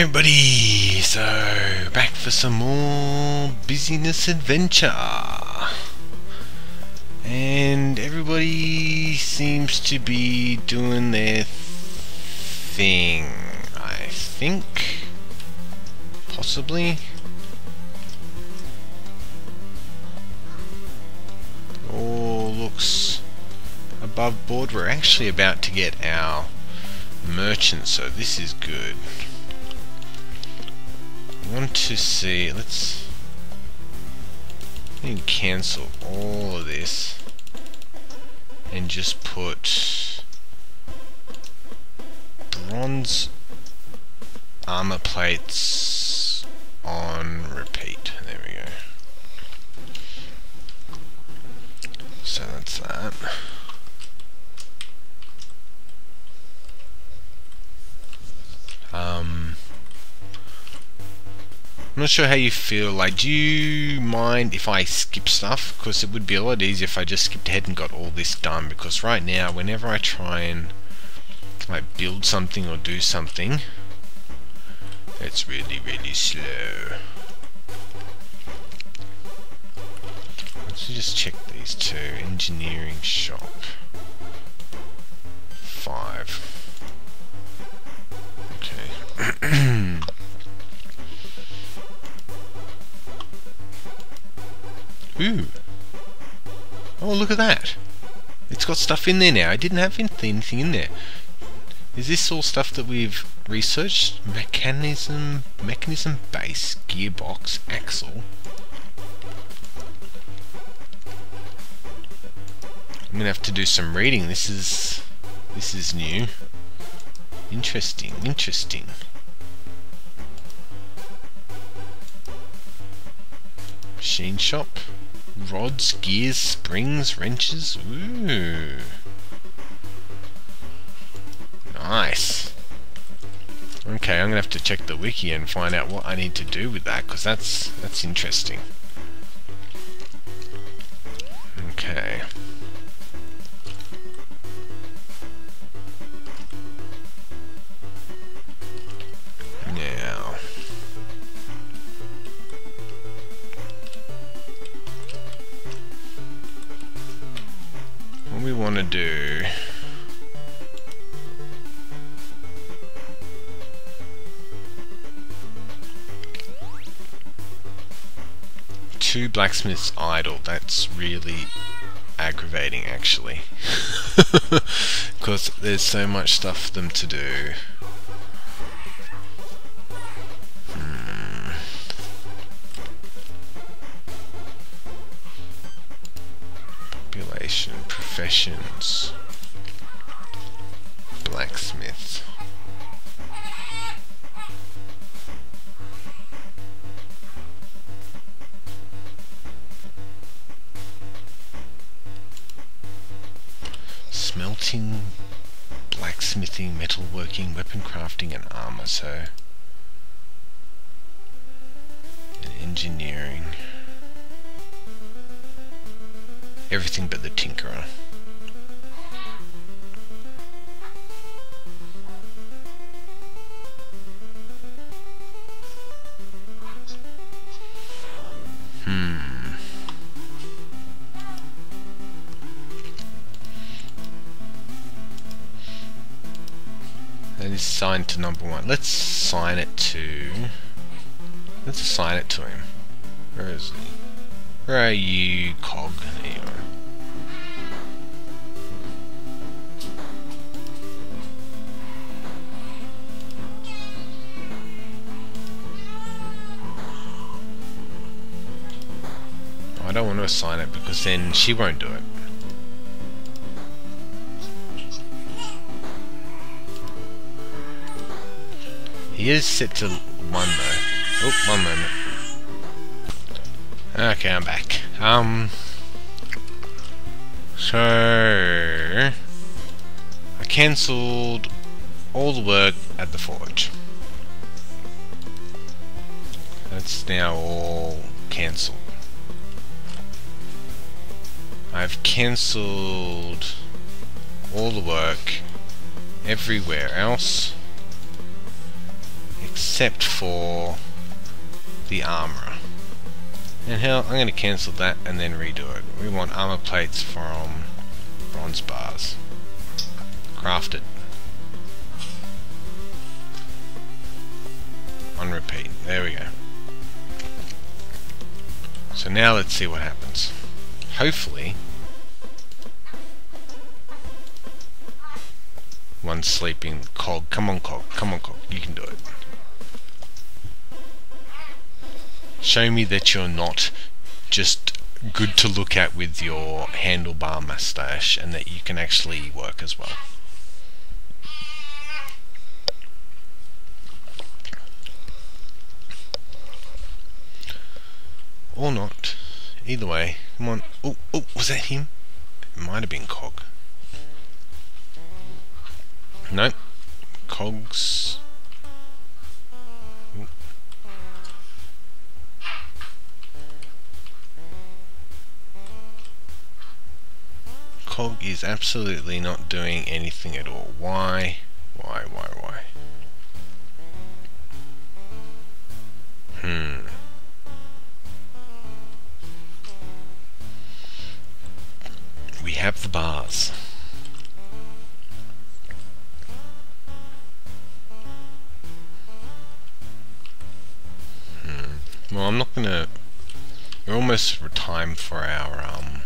Everybody! So, back for some more busyness adventure. And everybody seems to be doing their thing, I think. Possibly. All looks above board. We're actually about to get our merchant, so this is good. Want to see, let's cancel all of this and just put bronze armor plates on repeat. There we go. So that's that. I'm not sure how you feel. Like, do you mind if I skip stuff? Because it would be a lot easier if I just skipped ahead and got all this done. Because right now, whenever I try and like build something or do something, it's really, really slow. Let's just check these two. Engineering shop. Five. Okay. Ooh. Oh, look at that. It's got stuff in there now. I didn't have anything in there. Is this all stuff that we've researched? Mechanism, mechanism base, gearbox, axle. I'm gonna have to do some reading. This is this is new. Interesting, interesting. Machine shop. Rods, gears, springs, wrenches. Ooh. Nice. Okay, I'm gonna have to check the wiki and find out what I need to do with that, because that's that's interesting. Blacksmiths idle. That's really aggravating, actually. Because there's so much stuff for them to do. Crafting, and armor. So, and engineering. Everything but the tinkerer. Signed to number one. Let's sign it to... Let's assign it to him. Where is he? Where are you, Cog? There you are. I don't want to assign it because then she won't do it. He is set to one though. Oh, one moment. Okay, I'm back. Um, so I cancelled all the work at the forge. That's now all cancelled. I've cancelled all the work everywhere else except for the armor. And hell, I'm going to cancel that and then redo it. We want armor plates from bronze bars. Crafted. On repeat. There we go. So now let's see what happens. Hopefully, one sleeping cog. Come on, cog. Come on, cog. You can do it. Show me that you're not just good to look at with your handlebar mustache and that you can actually work as well. Or not. Either way. Come on. Oh, oh, was that him? It might have been Cog. No. Cogs. Cog is absolutely not doing anything at all. Why? Why, why, why? Hmm. We have the bars. Hmm. Well, I'm not gonna... We're almost time for our, um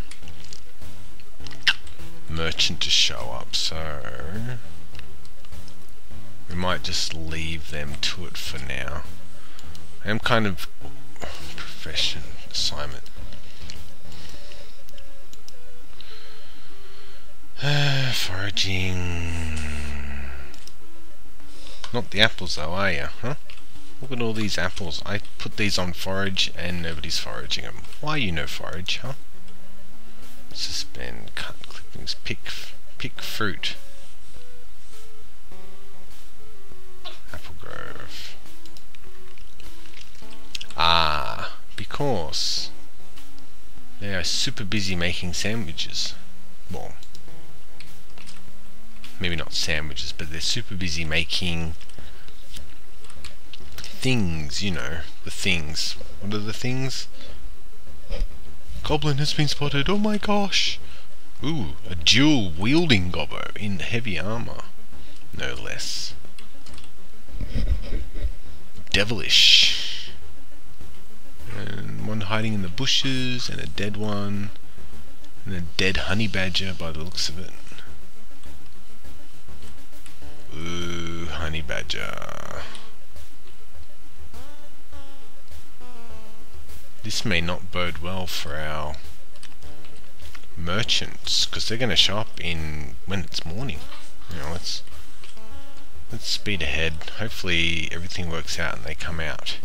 merchant to show up, so we might just leave them to it for now. I am kind of profession assignment. Uh, foraging. Not the apples though, are you? Huh? Look at all these apples. I put these on forage and nobody's foraging them. Why you no forage, huh? Suspend, cut, Things pick, pick fruit. Apple Grove. Ah, because they are super busy making sandwiches. Well, maybe not sandwiches, but they're super busy making things, you know, the things. What are the things? Goblin has been spotted, oh my gosh! Ooh, a dual-wielding gobbo in heavy armor. No less. Devilish. And one hiding in the bushes, and a dead one. And a dead honey badger by the looks of it. Ooh, honey badger. This may not bode well for our merchants because they're going to show up in when it's morning. You know, let's let's speed ahead. Hopefully everything works out and they come out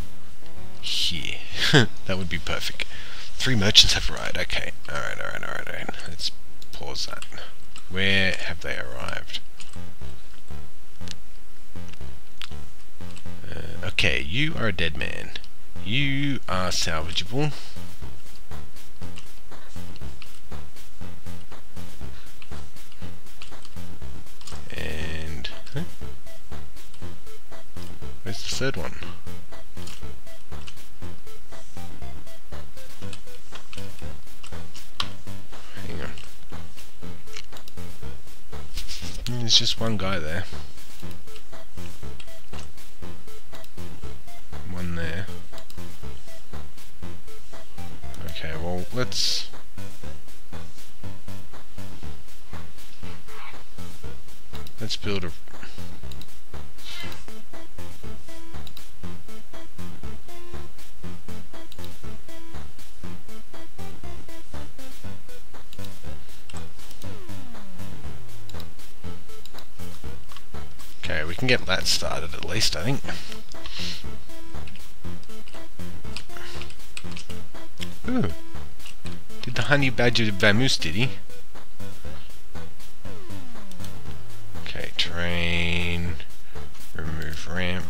here. that would be perfect. Three merchants have arrived. Okay. All right. All right. All right. All right. Let's pause that. Where have they arrived? Uh, okay, you are a dead man. You are salvageable. And where's the third one? Hang on. There's just one guy there. Let's... Let's build a Okay, we can get that started at least, I think. Badger vamoose, did he? Okay, terrain. Remove ramp.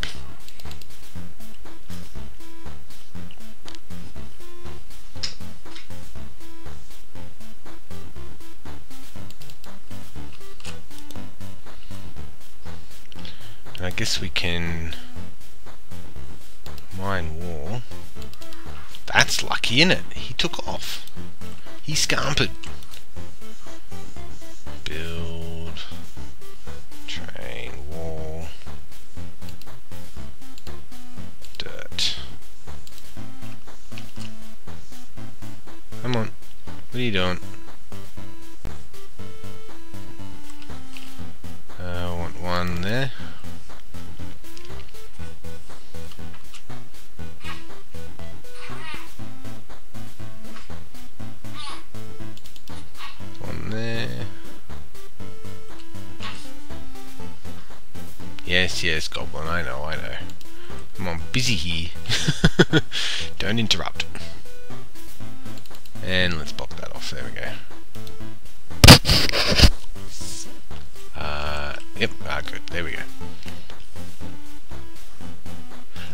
Yes, yes, Goblin, I know, I know. I'm on busy here. Don't interrupt. And let's block that off, there we go. Uh, yep, ah, good, there we go.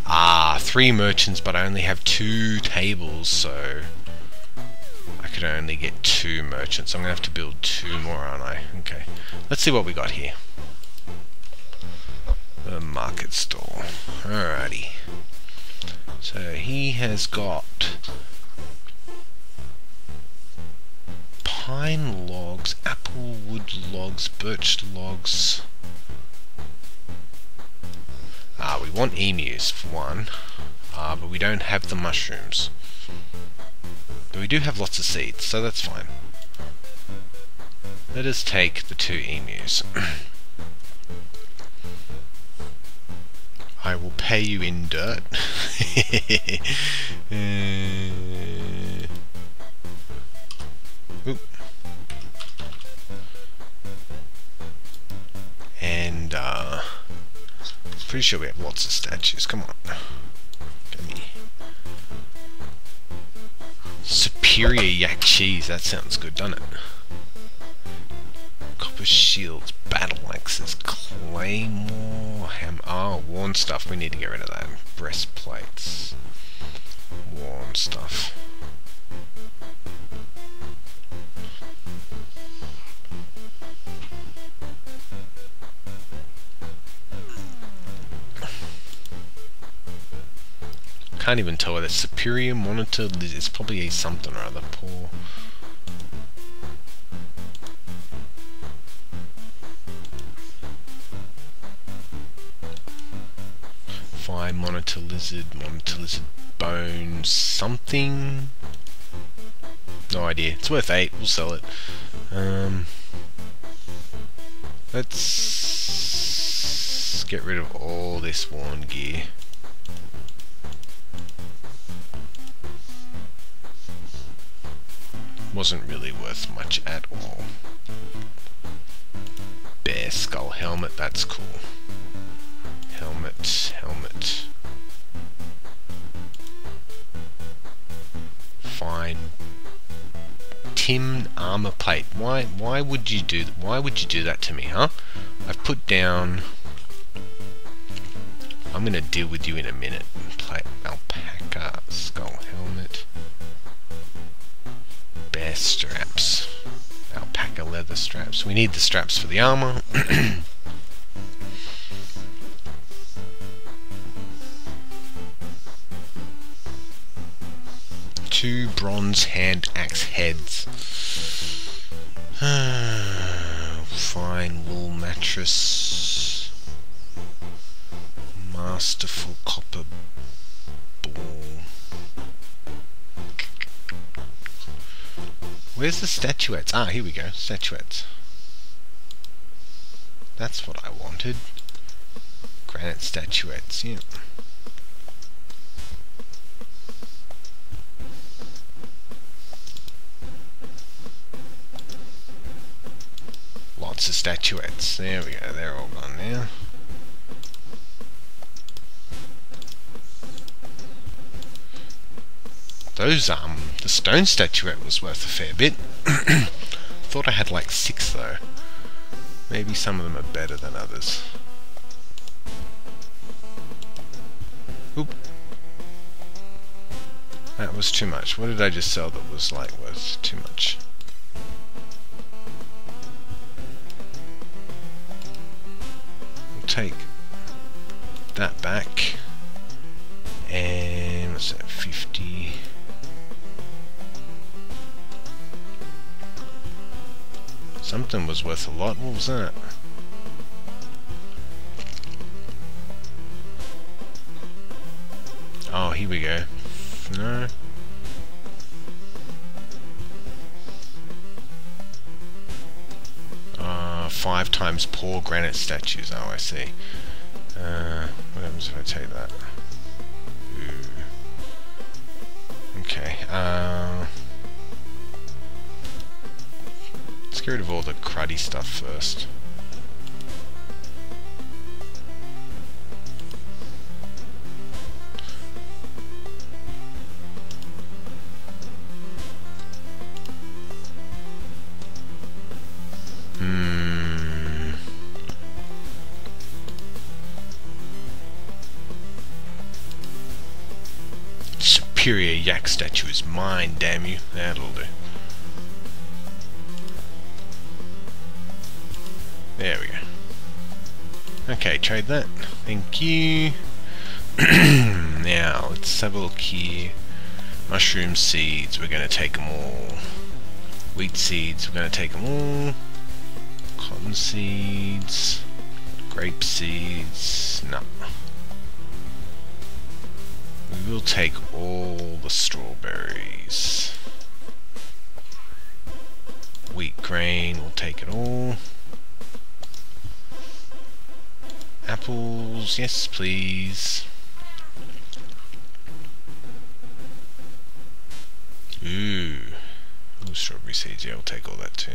Ah, three merchants, but I only have two tables, so I could only get two merchants. I'm gonna have to build two more, aren't I? Okay, let's see what we got here. Market stall. Alrighty. So he has got pine logs, apple wood logs, birch logs. Ah, we want emus for one, uh, but we don't have the mushrooms. But we do have lots of seeds, so that's fine. Let us take the two emus. I will pay you in dirt. uh. And, uh, pretty sure we have lots of statues. Come on. Superior yak cheese. That sounds good, doesn't it? Copper shields, battle axes, claymore, ham. Oh, worn stuff. We need to get rid of that. Breastplates. Worn stuff. Can't even tell whether superior monitor is probably a something or other. Poor. Fire monitor lizard, monitor lizard bone, something. No idea. It's worth eight. We'll sell it. Um, let's get rid of all this worn gear. wasn't really worth much at all. Bear skull helmet, that's cool. Helmet, helmet. Fine. Tin armor plate. Why why would you do why would you do that to me, huh? I've put down I'm gonna deal with you in a minute. Plate alpaca skull helmet bear straps. Alpaca leather straps. We need the straps for the armor. Two bronze hand axe heads. Fine wool mattress. Masterful copper ball. Where's the statuettes? Ah, here we go. Statuettes. That's what I wanted. Granite statuettes, yeah. Statuettes. There we go. They're all gone now. Those, um, the stone statuette was worth a fair bit. Thought I had like six though. Maybe some of them are better than others. Oop. That was too much. What did I just sell that was like worth too much? Take that back And what's that? 50. Something was worth a lot. What was that? Five times poor granite statues. Oh, I see. Uh, what happens if I take that? Ooh. Okay. Uh, let's get rid of all the cruddy stuff first. Statue is mine, damn you. That'll do. There we go. Okay, trade that. Thank you. now, let's have a look here. Mushroom seeds, we're going to take them all. Wheat seeds, we're going to take them all. Cotton seeds. Grape seeds, no. We will take all the strawberries. Wheat grain, we'll take it all. Apples, yes please. Ooh. Ooh, strawberry seeds, yeah, we'll take all that too.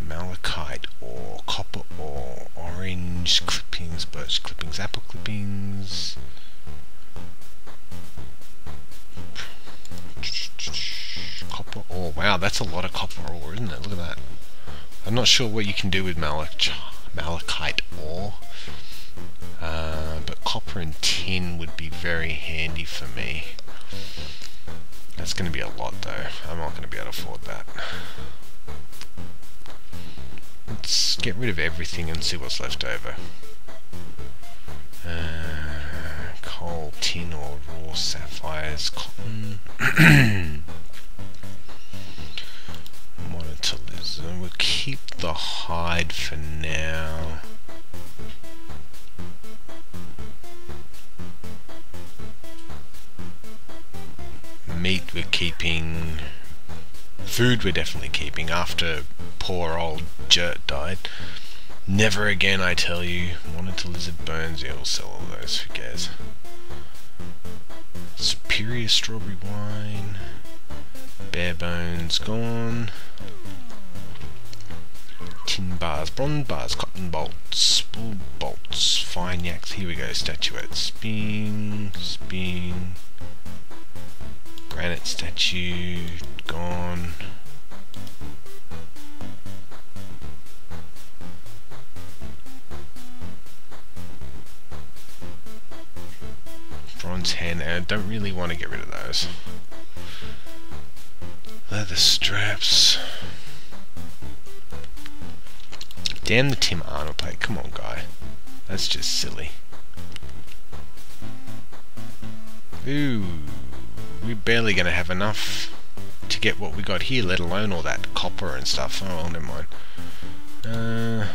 Malachite ore, copper ore, orange clippings, birch clippings, apple clippings. Wow, that's a lot of copper ore, isn't it? Look at that. I'm not sure what you can do with malach malachite ore. Uh, but copper and tin would be very handy for me. That's going to be a lot though. I'm not going to be able to afford that. Let's get rid of everything and see what's left over. Uh, coal, tin or raw sapphires, cotton. Monotalism. We'll keep the hide for now. Meat we're keeping. Food we're definitely keeping after poor old Jert died. Never again, I tell you. Monitor lizard bones, yeah, we'll sell all those, who cares. Superior strawberry wine. Bear bones gone. Tin bars, bronze bars, cotton bolts, bolts, fine yaks. Here we go, statuette. Spin, spin. Granite statue, gone. Bronze hand, I don't really want to get rid of those. Leather straps. Damn the tin armor plate. Come on, guy. That's just silly. Ooh. We're barely going to have enough to get what we got here, let alone all that copper and stuff. Oh, never mind. Uh,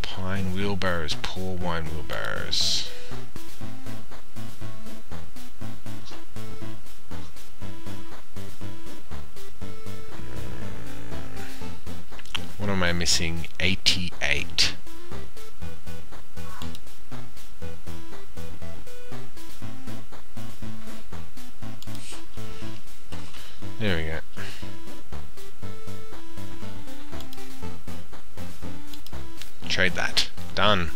pine wheelbarrows, poor wine wheelbarrows. Missing? 88. There we go. Trade that. Done.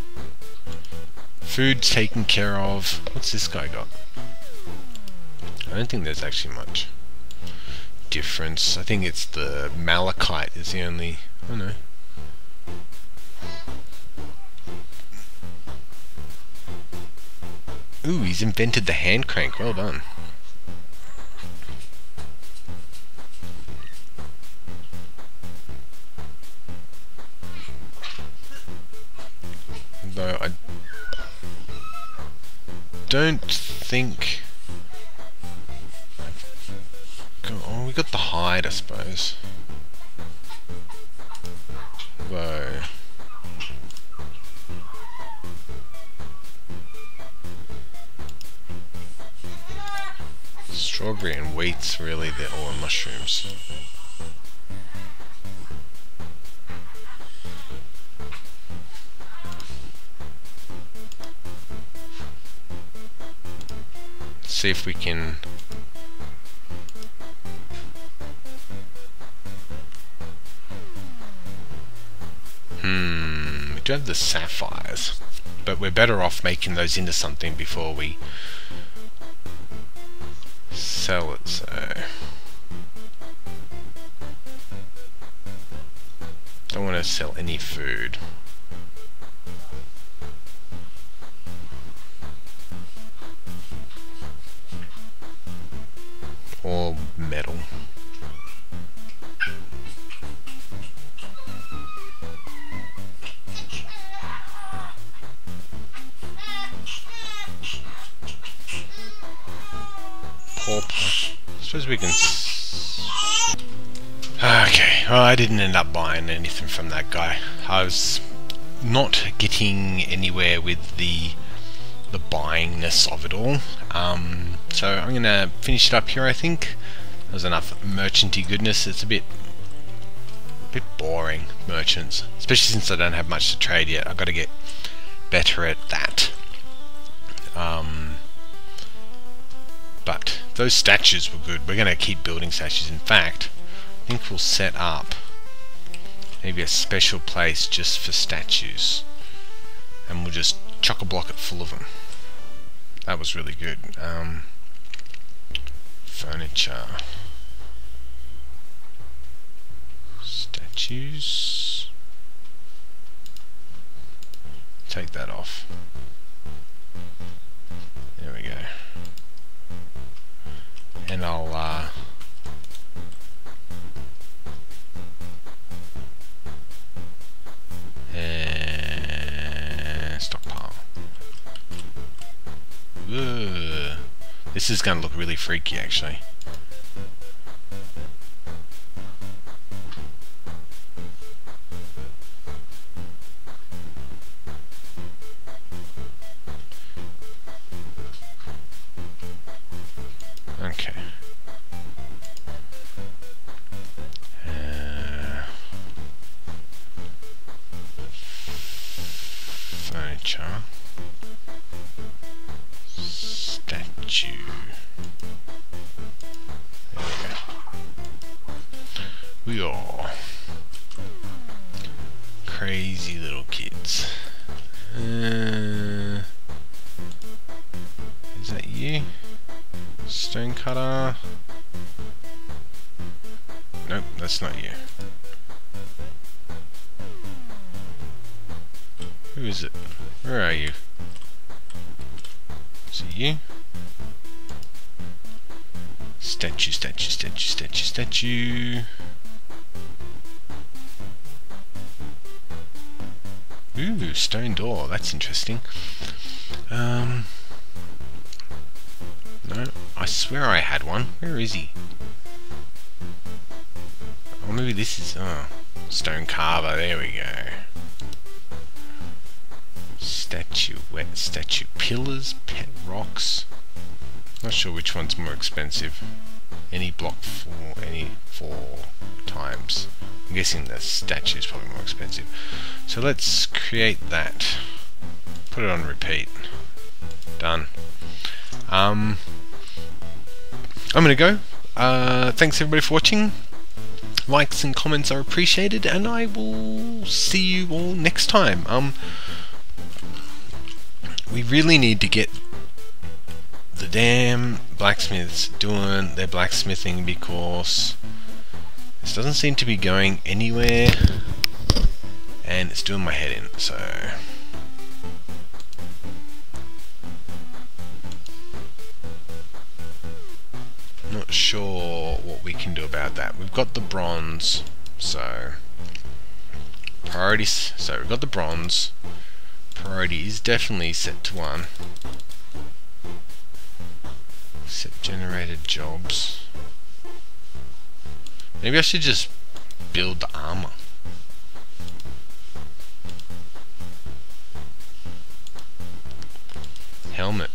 Food taken care of. What's this guy got? I don't think there's actually much difference. I think it's the malachite is the only... Oh no. Ooh, he's invented the hand crank. Well done. Though I don't think... Strawberry and wheat's really the or mushrooms. see if we can Hmm, we do have the sapphires, but we're better off making those into something before we sell it, so... Don't want to sell any food. Or metal. We can... Okay, well I didn't end up buying anything from that guy. I was not getting anywhere with the the buyingness of it all. Um, so I'm going to finish it up here I think. There's enough merchanty goodness. It's a bit a bit boring, merchants. Especially since I don't have much to trade yet. I've got to get better at that. Um, those statues were good. We're going to keep building statues. In fact, I think we'll set up maybe a special place just for statues. And we'll just chock-a-block it full of them. That was really good. Um, furniture. Statues. Take that off. And I'll uh, uh, stockpile. Ugh. This is to look really freaky actually. Who is it? Where are you? See you? Statue, statue, statue, statue, statue. Ooh, stone door. That's interesting. Um, no, I swear I had one. Where is he? Or maybe this is... Oh, stone carver. There we go wet statue pillars, pet rocks. Not sure which one's more expensive. Any block for any four times. I'm guessing the statue is probably more expensive. So let's create that. Put it on repeat. Done. Um, I'm gonna go. Uh, thanks everybody for watching. Likes and comments are appreciated, and I will see you all next time. Um, we really need to get the damn blacksmiths doing their blacksmithing because this doesn't seem to be going anywhere and it's doing my head in so. Not sure what we can do about that. We've got the bronze so. Priorities so we've got the bronze priority is definitely set to 1. Set generated jobs. Maybe I should just build the armor. Helmet.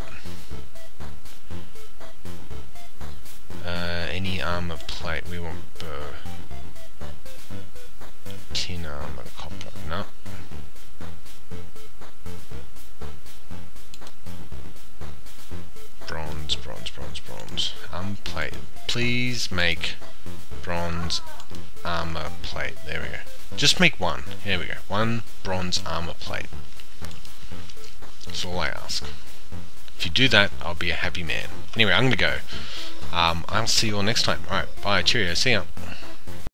Uh, any armor plate. We want burr. Tin armor, copper. Bronze, bronze. Armor plate. Please make bronze armor plate. There we go. Just make one. Here we go. One bronze armor plate. That's all I ask. If you do that, I'll be a happy man. Anyway, I'm gonna go. Um, I'll see you all next time. Alright, bye. Cheerio. See ya.